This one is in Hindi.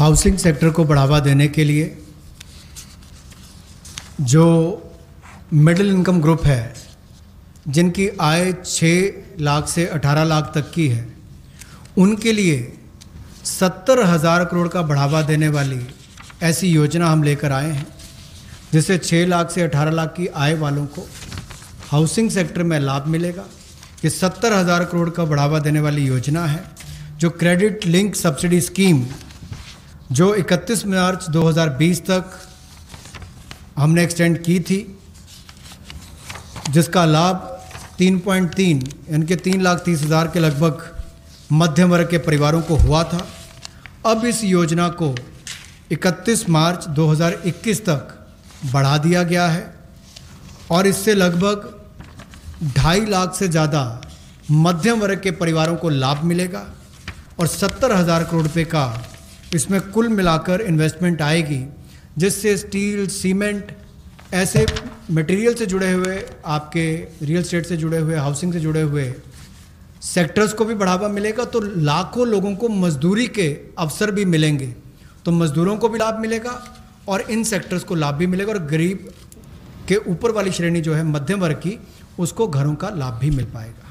हाउसिंग सेक्टर को बढ़ावा देने के लिए जो मिडिल इनकम ग्रुप है, जिनकी आय छः लाख से अठारह लाख तक की है, उनके लिए सत्तर हज़ार करोड़ का बढ़ावा देने वाली ऐसी योजना हम लेकर आए हैं, जिससे छः लाख से अठारह लाख की आय वालों को हाउसिंग सेक्टर में लाभ मिलेगा। ये सत्तर हज़ार करोड़ का बढ़ावा देने वाली योजना है, जो क्रेडिट लिंक सब्सिडी स्कीम जो 31 मार्च 2020 तक हमने एक्सटेंड की थी, जिसका लाभ 3.3 यानी कि तीन लाख तीस हज़ार के लगभग मध्यम वर्ग के परिवारों को हुआ था। अब इस योजना को 31 मार्च 2021 तक बढ़ा दिया गया है और इससे लगभग ढाई लाख से ज़्यादा मध्यम वर्ग के परिवारों को लाभ मिलेगा और सत्तर हज़ार करोड़ रुपये का इसमें कुल मिलाकर इन्वेस्टमेंट आएगी, जिससे स्टील सीमेंट ऐसे मटेरियल से जुड़े हुए, आपके रियल स्टेट से जुड़े हुए हाउसिंग से जुड़े हुए सेक्टर्स को भी बढ़ावा मिलेगा तो लाखों लोगों को मजदूरी के अवसर भी मिलेंगे। तो मजदूरों को भी लाभ मिलेगा और इन सेक्टर्स को लाभ भी मिलेगा और गरीब के ऊपर वाली श्रेणी जो है मध्यम वर्ग की, उसको घरों का लाभ भी मिल पाएगा।